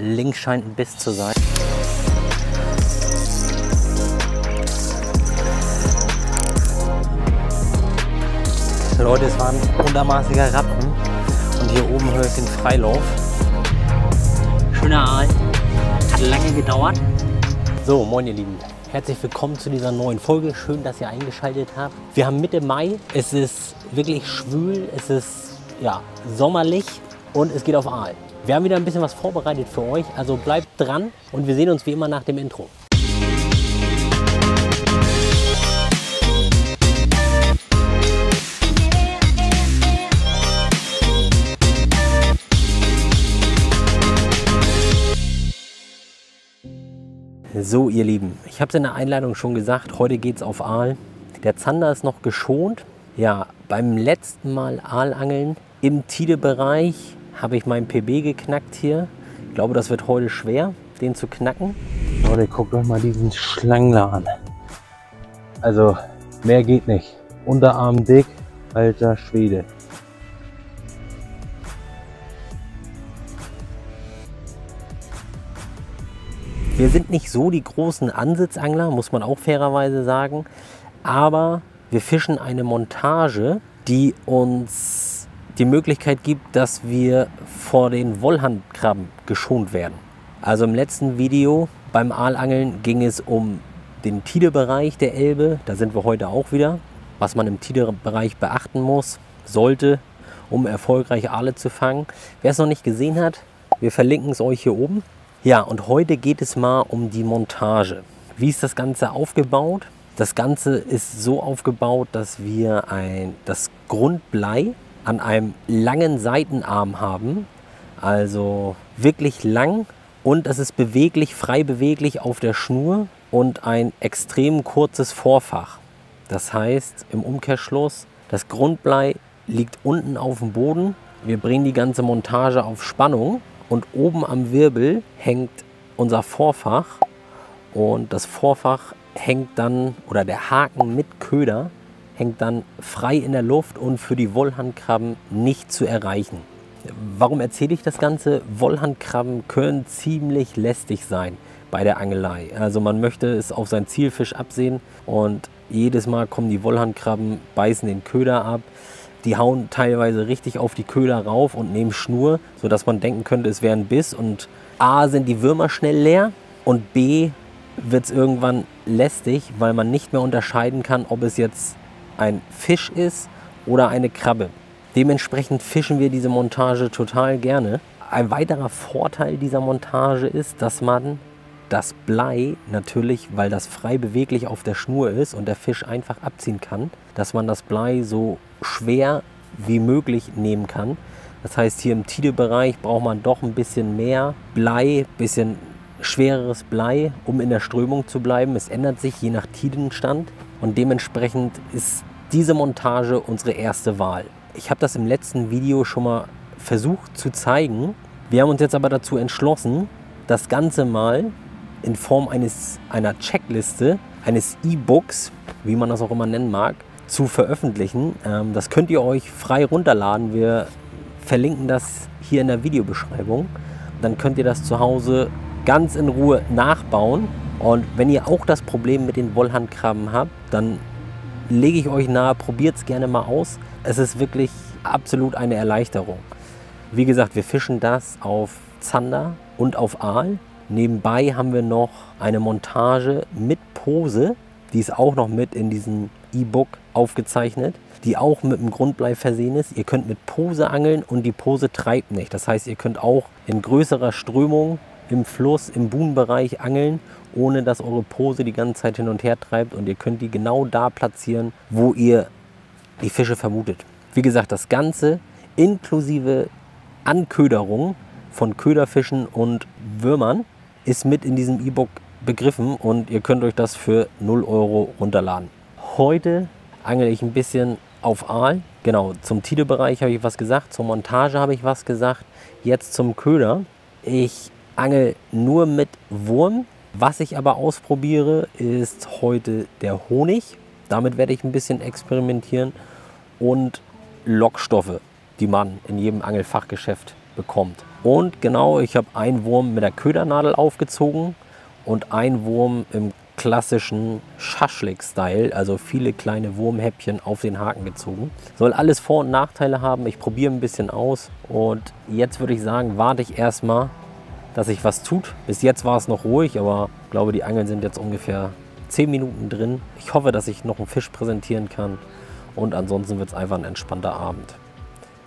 links scheint ein Biss zu sein. Leute, es war ein untermaßiger Rappen und hier oben höre ich den Freilauf. Schöner Aal, hat lange gedauert. So, moin ihr Lieben, herzlich willkommen zu dieser neuen Folge. Schön, dass ihr eingeschaltet habt. Wir haben Mitte Mai, es ist wirklich schwül, es ist ja, sommerlich und es geht auf Aal. Wir haben wieder ein bisschen was vorbereitet für euch, also bleibt dran und wir sehen uns wie immer nach dem Intro. So, ihr Lieben, ich habe es in der Einleitung schon gesagt, heute geht es auf Aal. Der Zander ist noch geschont. Ja, beim letzten Mal Aalangeln im Tide-Bereich habe ich meinen PB geknackt hier. Ich glaube, das wird heute schwer, den zu knacken. Leute, guckt euch mal diesen Schlangler an. Also, mehr geht nicht. Unterarm dick, alter Schwede. Wir sind nicht so die großen Ansitzangler, muss man auch fairerweise sagen. Aber wir fischen eine Montage, die uns die Möglichkeit gibt, dass wir vor den Wollhandkrabben geschont werden. Also im letzten Video beim Aalangeln ging es um den Tide-Bereich der Elbe. Da sind wir heute auch wieder. Was man im Tide-Bereich beachten muss, sollte, um erfolgreich Aale zu fangen. Wer es noch nicht gesehen hat, wir verlinken es euch hier oben. Ja, und heute geht es mal um die Montage. Wie ist das Ganze aufgebaut? Das Ganze ist so aufgebaut, dass wir ein, das Grundblei an einem langen Seitenarm haben. Also wirklich lang und es ist beweglich, frei beweglich auf der Schnur und ein extrem kurzes Vorfach. Das heißt im Umkehrschluss, das Grundblei liegt unten auf dem Boden. Wir bringen die ganze Montage auf Spannung und oben am Wirbel hängt unser Vorfach und das Vorfach hängt dann, oder der Haken mit Köder hängt dann frei in der Luft und für die Wollhandkrabben nicht zu erreichen. Warum erzähle ich das Ganze? Wollhandkrabben können ziemlich lästig sein bei der Angelei. Also man möchte es auf seinen Zielfisch absehen und jedes Mal kommen die Wollhandkrabben, beißen den Köder ab. Die hauen teilweise richtig auf die Köder rauf und nehmen Schnur, sodass man denken könnte, es wäre ein Biss. Und A sind die Würmer schnell leer und B wird es irgendwann lästig, weil man nicht mehr unterscheiden kann, ob es jetzt ein Fisch ist oder eine Krabbe. Dementsprechend fischen wir diese Montage total gerne. Ein weiterer Vorteil dieser Montage ist, dass man das Blei natürlich, weil das frei beweglich auf der Schnur ist und der Fisch einfach abziehen kann, dass man das Blei so schwer wie möglich nehmen kann. Das heißt, hier im Tide-Bereich braucht man doch ein bisschen mehr Blei, bisschen schwereres Blei, um in der Strömung zu bleiben. Es ändert sich je nach Tidenstand und dementsprechend ist diese Montage unsere erste Wahl. Ich habe das im letzten Video schon mal versucht zu zeigen. Wir haben uns jetzt aber dazu entschlossen, das Ganze mal in Form eines, einer Checkliste, eines E-Books, wie man das auch immer nennen mag, zu veröffentlichen. Ähm, das könnt ihr euch frei runterladen. Wir verlinken das hier in der Videobeschreibung. Dann könnt ihr das zu Hause ganz in Ruhe nachbauen. Und wenn ihr auch das Problem mit den Wollhandkrabben habt, dann lege ich euch nahe, probiert es gerne mal aus. Es ist wirklich absolut eine Erleichterung. Wie gesagt, wir fischen das auf Zander und auf Aal. Nebenbei haben wir noch eine Montage mit Pose, die ist auch noch mit in diesem E-Book aufgezeichnet, die auch mit dem Grundblei versehen ist. Ihr könnt mit Pose angeln und die Pose treibt nicht. Das heißt, ihr könnt auch in größerer Strömung im Fluss, im Buhnenbereich angeln, ohne dass eure Pose die ganze Zeit hin und her treibt und ihr könnt die genau da platzieren, wo ihr die Fische vermutet. Wie gesagt, das Ganze inklusive Anköderung von Köderfischen und Würmern ist mit in diesem E-Book begriffen und ihr könnt euch das für 0 Euro runterladen. Heute angel ich ein bisschen auf Aal. Genau, zum Tide-Bereich habe ich was gesagt, zur Montage habe ich was gesagt. Jetzt zum Köder. Ich angel nur mit Wurm. Was ich aber ausprobiere, ist heute der Honig. Damit werde ich ein bisschen experimentieren und Lockstoffe, die man in jedem Angelfachgeschäft bekommt. Und genau, ich habe einen Wurm mit der Ködernadel aufgezogen und einen Wurm im klassischen Schaschlik-Style, also viele kleine Wurmhäppchen auf den Haken gezogen. Soll alles Vor- und Nachteile haben. Ich probiere ein bisschen aus und jetzt würde ich sagen, warte ich erstmal, dass sich was tut. Bis jetzt war es noch ruhig, aber ich glaube, die Angeln sind jetzt ungefähr 10 Minuten drin. Ich hoffe, dass ich noch einen Fisch präsentieren kann und ansonsten wird es einfach ein entspannter Abend.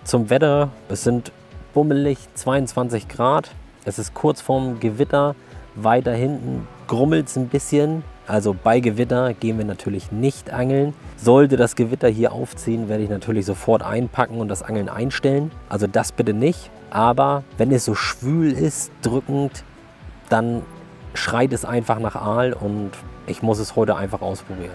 Zum Wetter, es sind bummelig 22 Grad. Es ist kurz vorm Gewitter. Weiter hinten grummelt es ein bisschen. Also bei Gewitter gehen wir natürlich nicht angeln. Sollte das Gewitter hier aufziehen, werde ich natürlich sofort einpacken und das Angeln einstellen. Also das bitte nicht. Aber wenn es so schwül ist, drückend, dann schreit es einfach nach Aal und ich muss es heute einfach ausprobieren.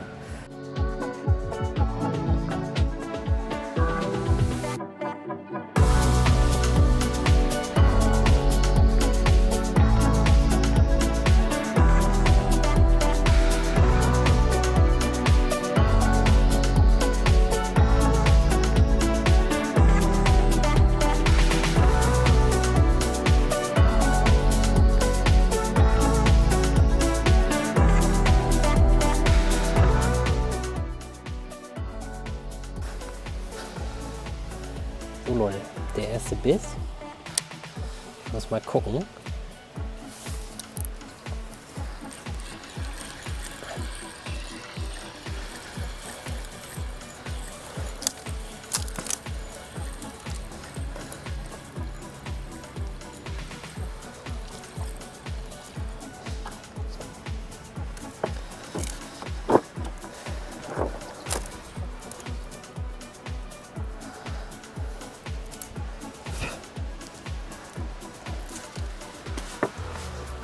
Ich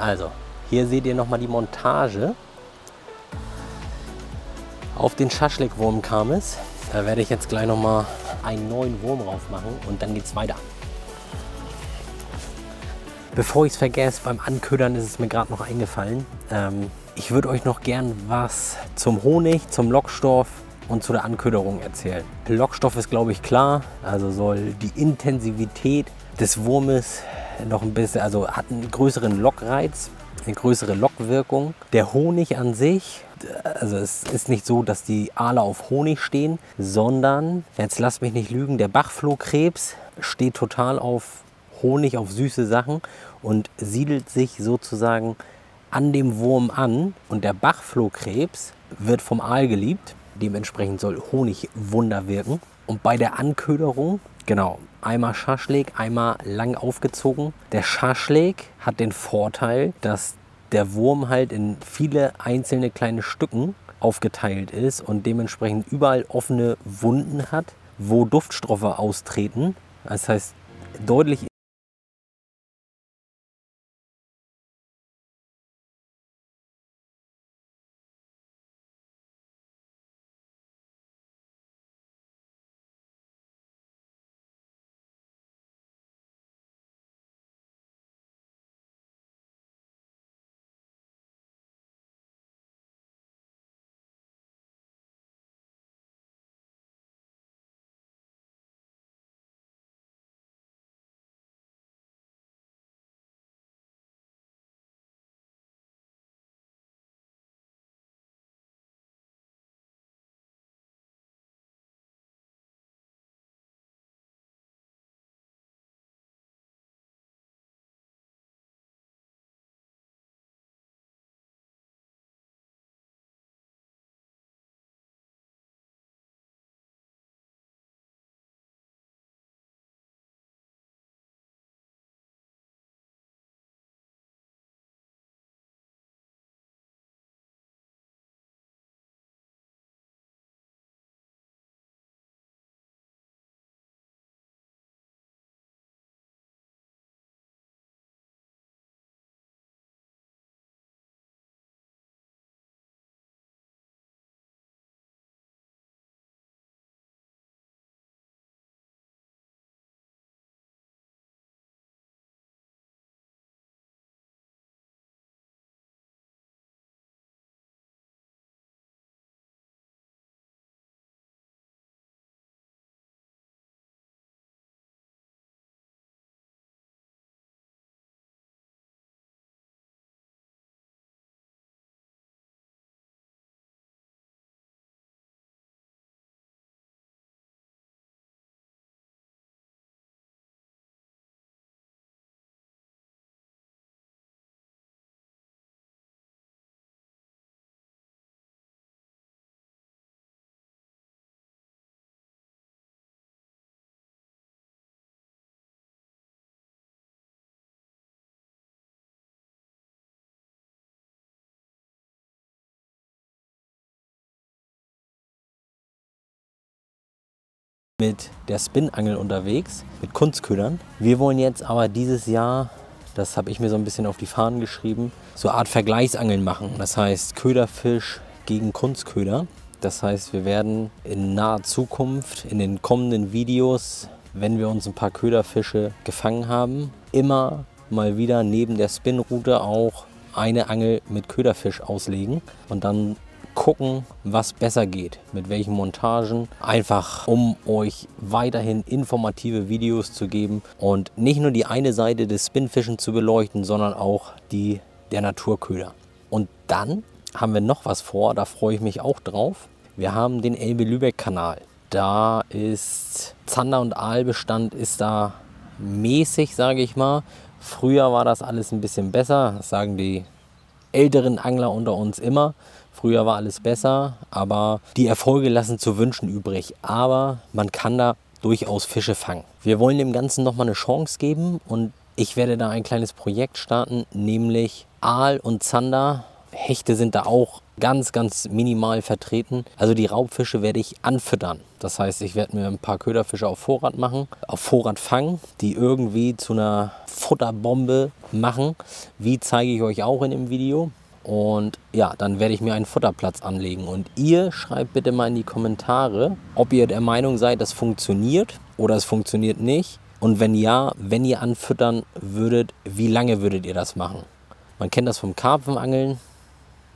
Also, hier seht ihr nochmal die Montage. Auf den Schaschlikwurm kam es. Da werde ich jetzt gleich nochmal einen neuen Wurm drauf machen und dann geht es weiter. Bevor ich es vergesse, beim Anködern ist es mir gerade noch eingefallen. Ähm, ich würde euch noch gern was zum Honig, zum Lockstoff und zu der Anköderung erzählen. Lockstoff ist, glaube ich, klar. Also soll die Intensivität des Wurmes noch ein bisschen, also hat einen größeren Lockreiz, eine größere Lockwirkung. Der Honig an sich, also es ist nicht so, dass die Aale auf Honig stehen, sondern, jetzt lasst mich nicht lügen, der Bachflohkrebs steht total auf Honig, auf süße Sachen und siedelt sich sozusagen an dem Wurm an. Und der Bachflohkrebs wird vom Aal geliebt. Dementsprechend soll Honig Wunder wirken. Und bei der Anköderung, genau, einmal Schaschlik, einmal lang aufgezogen. Der Schaschlik hat den Vorteil, dass der Wurm halt in viele einzelne kleine Stücken aufgeteilt ist und dementsprechend überall offene Wunden hat, wo Duftstoffe austreten. Das heißt, deutlich mit der Spinangel unterwegs, mit Kunstködern. Wir wollen jetzt aber dieses Jahr, das habe ich mir so ein bisschen auf die Fahnen geschrieben, so eine Art Vergleichsangeln machen. Das heißt Köderfisch gegen Kunstköder. Das heißt, wir werden in naher Zukunft, in den kommenden Videos, wenn wir uns ein paar Köderfische gefangen haben, immer mal wieder neben der Spinroute auch eine Angel mit Köderfisch auslegen und dann gucken, was besser geht, mit welchen Montagen, einfach um euch weiterhin informative Videos zu geben und nicht nur die eine Seite des Spinfischen zu beleuchten, sondern auch die der Naturköder. Und dann haben wir noch was vor, da freue ich mich auch drauf. Wir haben den Elbe-Lübeck-Kanal. Da ist Zander- und Aalbestand ist da mäßig, sage ich mal. Früher war das alles ein bisschen besser, das sagen die älteren Angler unter uns immer. Früher war alles besser, aber die Erfolge lassen zu wünschen übrig. Aber man kann da durchaus Fische fangen. Wir wollen dem Ganzen nochmal eine Chance geben und ich werde da ein kleines Projekt starten, nämlich Aal und Zander. Hechte sind da auch ganz, ganz minimal vertreten. Also die Raubfische werde ich anfüttern. Das heißt, ich werde mir ein paar Köderfische auf Vorrat machen, auf Vorrat fangen, die irgendwie zu einer Futterbombe machen. Wie zeige ich euch auch in dem Video. Und ja, dann werde ich mir einen Futterplatz anlegen. Und ihr schreibt bitte mal in die Kommentare, ob ihr der Meinung seid, das funktioniert oder es funktioniert nicht. Und wenn ja, wenn ihr anfüttern würdet, wie lange würdet ihr das machen? Man kennt das vom Karpfenangeln.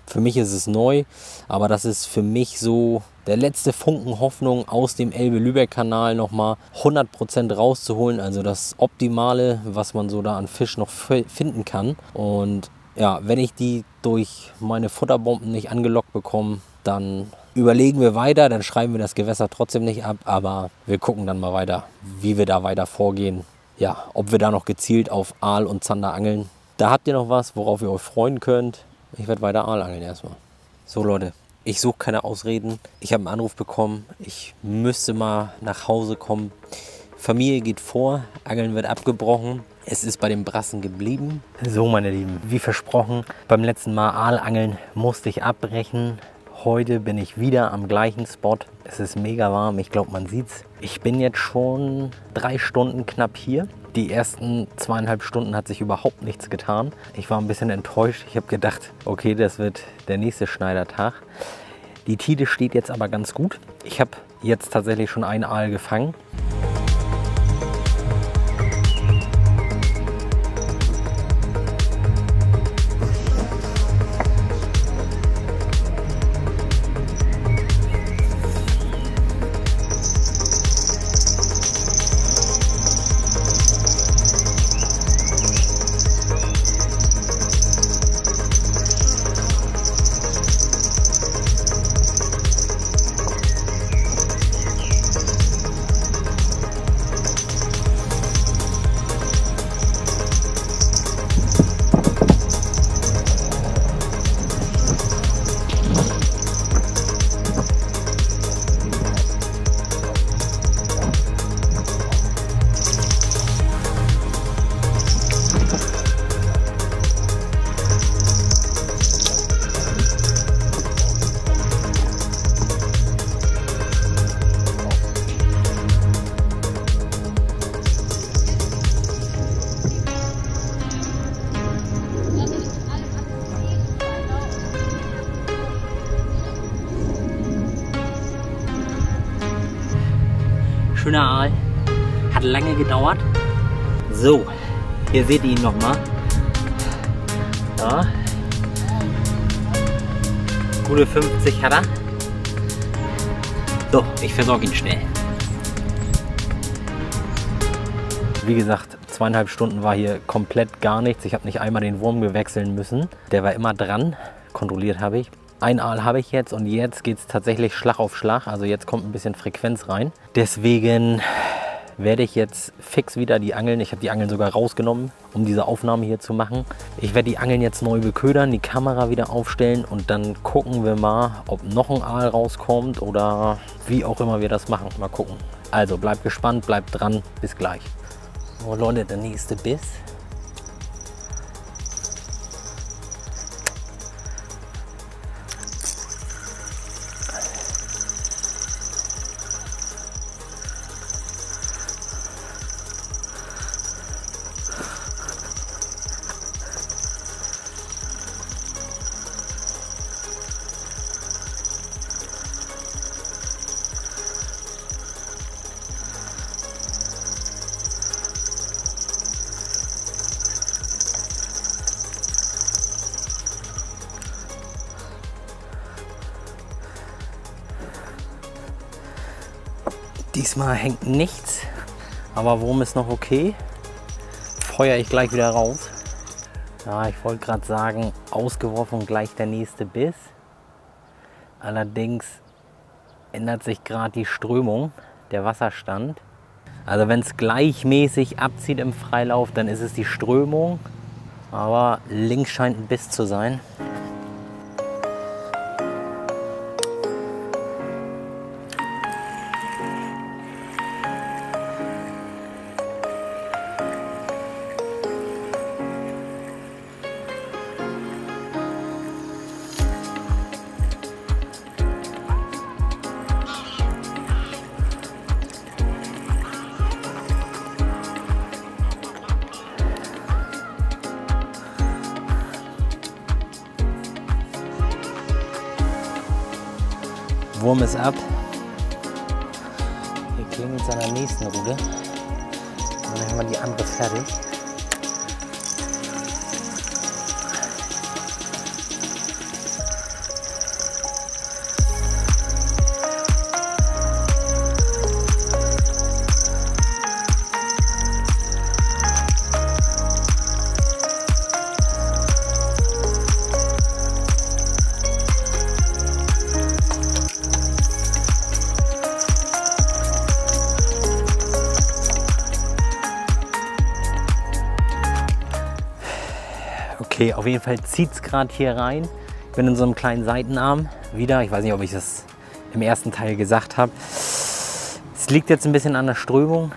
Für mich ist es neu, aber das ist für mich so der letzte Funken Hoffnung aus dem Elbe-Lübeck-Kanal nochmal 100% rauszuholen. Also das Optimale, was man so da an Fisch noch finden kann. Und ja, wenn ich die durch meine Futterbomben nicht angelockt bekomme, dann überlegen wir weiter, dann schreiben wir das Gewässer trotzdem nicht ab, aber wir gucken dann mal weiter, wie wir da weiter vorgehen. Ja, ob wir da noch gezielt auf Aal und Zander angeln. Da habt ihr noch was, worauf ihr euch freuen könnt. Ich werde weiter Aal angeln erstmal. So Leute, ich suche keine Ausreden. Ich habe einen Anruf bekommen. Ich müsste mal nach Hause kommen. Familie geht vor, Angeln wird abgebrochen. Es ist bei den Brassen geblieben. So, meine Lieben, wie versprochen, beim letzten Mal Aalangeln musste ich abbrechen. Heute bin ich wieder am gleichen Spot. Es ist mega warm, ich glaube, man sieht's. Ich bin jetzt schon drei Stunden knapp hier. Die ersten zweieinhalb Stunden hat sich überhaupt nichts getan. Ich war ein bisschen enttäuscht. Ich habe gedacht, okay, das wird der nächste Schneidertag. Die Tide steht jetzt aber ganz gut. Ich habe jetzt tatsächlich schon einen Aal gefangen. Aal. Hat lange gedauert. So, hier seht ihr ihn nochmal. Ja. Gute 50 hat er. So, ich versorge ihn schnell. Wie gesagt, zweieinhalb Stunden war hier komplett gar nichts. Ich habe nicht einmal den Wurm gewechseln müssen. Der war immer dran. Kontrolliert habe ich. Ein Aal habe ich jetzt und jetzt geht es tatsächlich Schlag auf Schlag. Also jetzt kommt ein bisschen Frequenz rein. Deswegen werde ich jetzt fix wieder die Angeln, ich habe die Angeln sogar rausgenommen, um diese Aufnahme hier zu machen. Ich werde die Angeln jetzt neu beködern, die Kamera wieder aufstellen und dann gucken wir mal, ob noch ein Aal rauskommt oder wie auch immer wir das machen. Mal gucken. Also bleibt gespannt, bleibt dran, bis gleich. Oh Leute, der nächste Biss. Diesmal hängt nichts, aber Wurm ist noch okay. Feuer ich gleich wieder raus. Ja, ich wollte gerade sagen, ausgeworfen gleich der nächste Biss. Allerdings ändert sich gerade die Strömung, der Wasserstand. Also wenn es gleichmäßig abzieht im Freilauf, dann ist es die Strömung. Aber links scheint ein Biss zu sein. Wurm ist ab. Wir klingen mit seiner nächsten Rute. Und dann haben wir die andere fertig. Okay, auf jeden Fall zieht es gerade hier rein. Ich bin in so einem kleinen Seitenarm wieder. Ich weiß nicht, ob ich das im ersten Teil gesagt habe. Es liegt jetzt ein bisschen an der Strömung.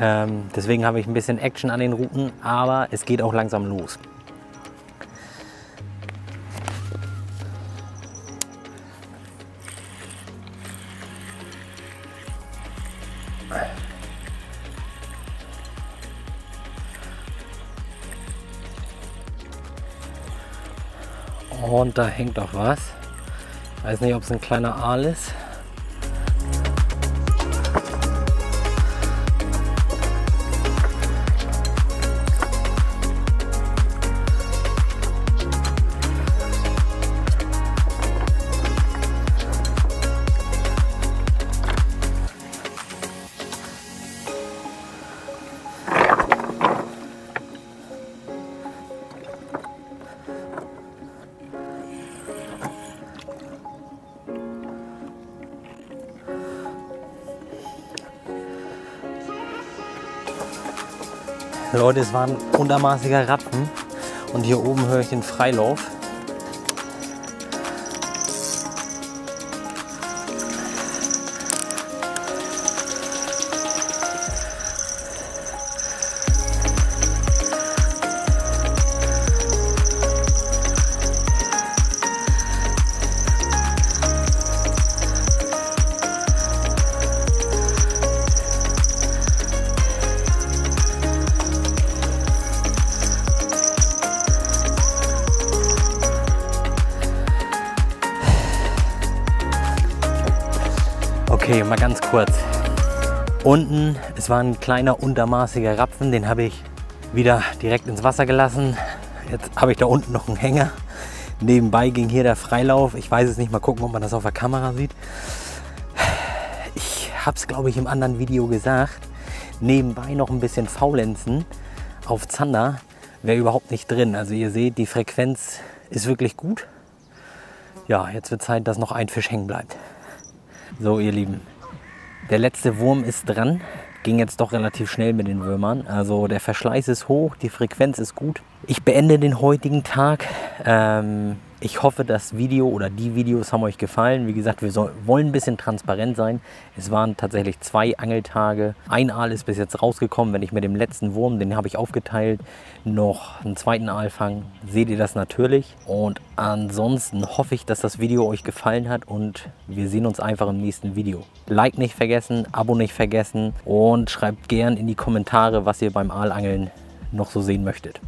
Ähm, deswegen habe ich ein bisschen Action an den Routen, aber es geht auch langsam los. Und da hängt auch was. Ich weiß nicht, ob es ein kleiner Aal ist. Leute, es war ein untermaßiger Rapfen und hier oben höre ich den Freilauf. Okay, mal ganz kurz. Unten, es war ein kleiner untermaßiger Rapfen, den habe ich wieder direkt ins Wasser gelassen. Jetzt habe ich da unten noch einen Hänger. Nebenbei ging hier der Freilauf. Ich weiß es nicht, mal gucken, ob man das auf der Kamera sieht. Ich habe es, glaube ich, im anderen Video gesagt. Nebenbei noch ein bisschen Faulenzen auf Zander wäre überhaupt nicht drin. Also ihr seht, die Frequenz ist wirklich gut. Ja, jetzt wird Zeit, dass noch ein Fisch hängen bleibt. So, ihr Lieben, der letzte Wurm ist dran. Ging jetzt doch relativ schnell mit den Würmern. Also der Verschleiß ist hoch, die Frequenz ist gut. Ich beende den heutigen Tag. Ähm, ich hoffe, das Video oder die Videos haben euch gefallen. Wie gesagt, wir soll, wollen ein bisschen transparent sein. Es waren tatsächlich zwei Angeltage. Ein Aal ist bis jetzt rausgekommen. Wenn ich mit dem letzten Wurm, den habe ich aufgeteilt, noch einen zweiten Aal fange, seht ihr das natürlich. Und ansonsten hoffe ich, dass das Video euch gefallen hat und wir sehen uns einfach im nächsten Video. Like nicht vergessen, Abo nicht vergessen und schreibt gern in die Kommentare, was ihr beim Aalangeln noch so sehen möchtet.